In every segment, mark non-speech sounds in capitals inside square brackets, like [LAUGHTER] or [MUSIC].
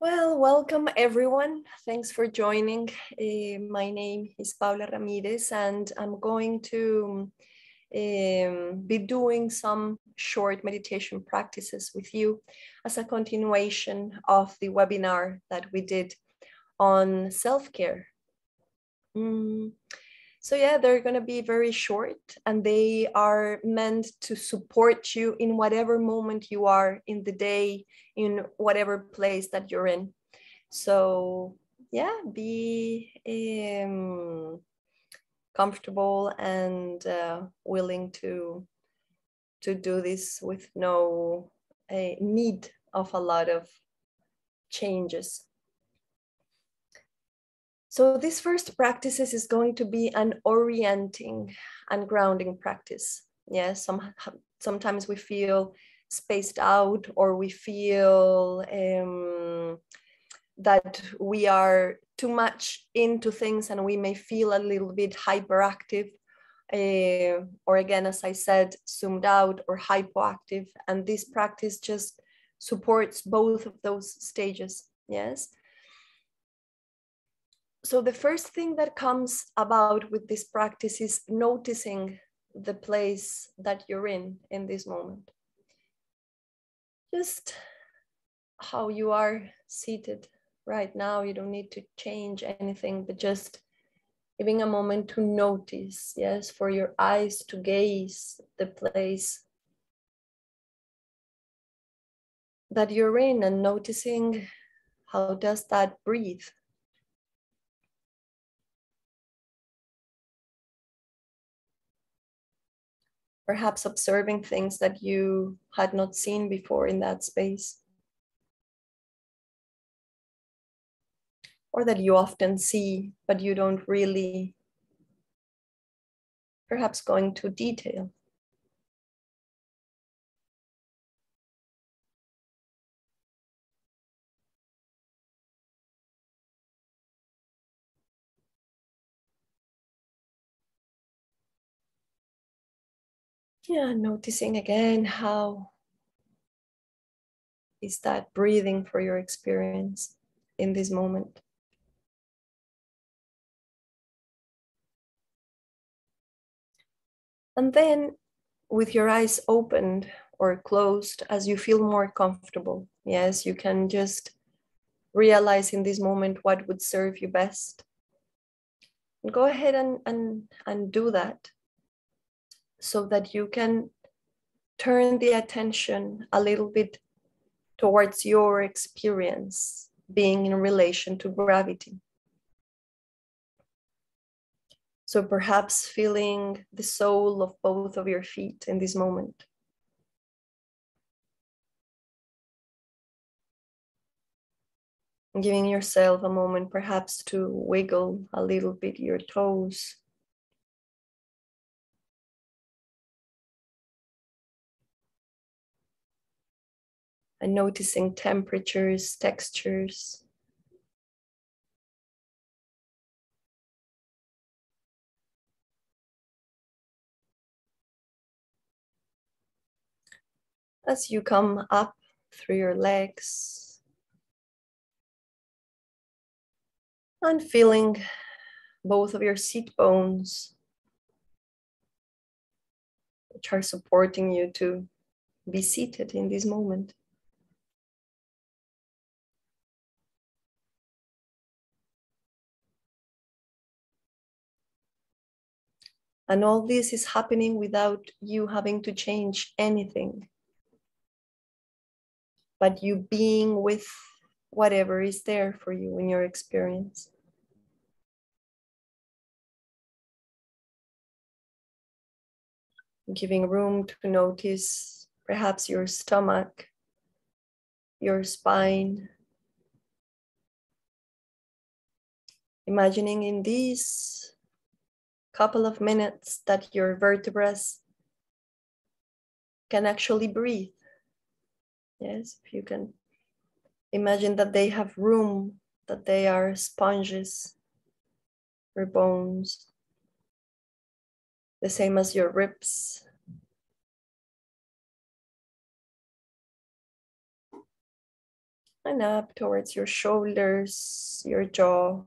Well, welcome everyone. Thanks for joining. Uh, my name is Paula Ramirez, and I'm going to um, be doing some short meditation practices with you as a continuation of the webinar that we did on self care. Mm. So, yeah, they're going to be very short and they are meant to support you in whatever moment you are in the day, in whatever place that you're in. So, yeah, be um, comfortable and uh, willing to to do this with no uh, need of a lot of changes so this first practices is going to be an orienting and grounding practice. Yes, some, sometimes we feel spaced out or we feel um, that we are too much into things and we may feel a little bit hyperactive uh, or again, as I said, zoomed out or hypoactive. And this practice just supports both of those stages. Yes so the first thing that comes about with this practice is noticing the place that you're in in this moment. Just how you are seated right now you don't need to change anything but just giving a moment to notice yes for your eyes to gaze the place that you're in and noticing how does that breathe perhaps observing things that you had not seen before in that space. Or that you often see, but you don't really perhaps going to detail. Yeah, noticing again how is that breathing for your experience in this moment. And then with your eyes opened or closed as you feel more comfortable, yes, you can just realize in this moment what would serve you best. Go ahead and, and, and do that so that you can turn the attention a little bit towards your experience being in relation to gravity. So perhaps feeling the sole of both of your feet in this moment. Giving yourself a moment perhaps to wiggle a little bit your toes and noticing temperatures, textures. As you come up through your legs and feeling both of your seat bones, which are supporting you to be seated in this moment. And all this is happening without you having to change anything, but you being with whatever is there for you in your experience. Giving room to notice perhaps your stomach, your spine. Imagining in these couple of minutes that your vertebrae can actually breathe. Yes, if you can imagine that they have room, that they are sponges or bones, the same as your ribs. and up towards your shoulders, your jaw,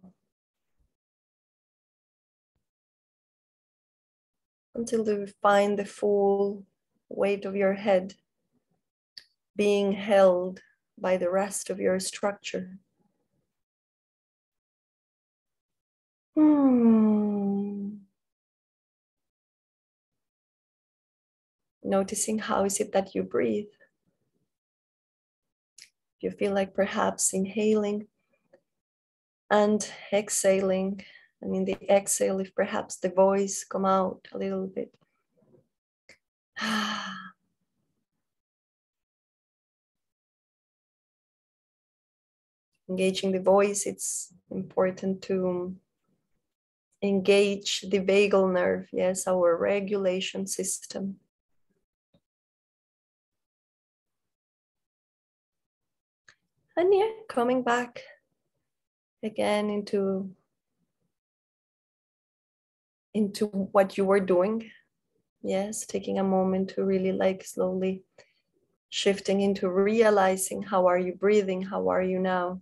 until you find the full weight of your head being held by the rest of your structure. Hmm. Noticing how is it that you breathe. You feel like perhaps inhaling and exhaling and in the exhale, if perhaps the voice come out a little bit. [SIGHS] Engaging the voice, it's important to engage the vagal nerve, yes, our regulation system. And yeah, coming back again into into what you were doing. Yes, taking a moment to really like slowly shifting into realizing how are you breathing? How are you now?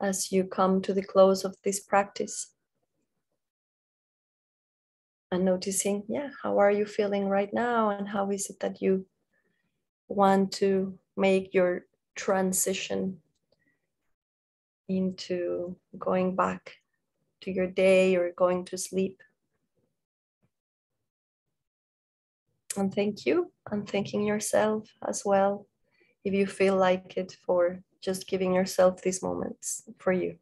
As you come to the close of this practice. And noticing, yeah, how are you feeling right now? And how is it that you want to make your transition into going back to your day or going to sleep. And thank you. And thanking yourself as well, if you feel like it, for just giving yourself these moments for you.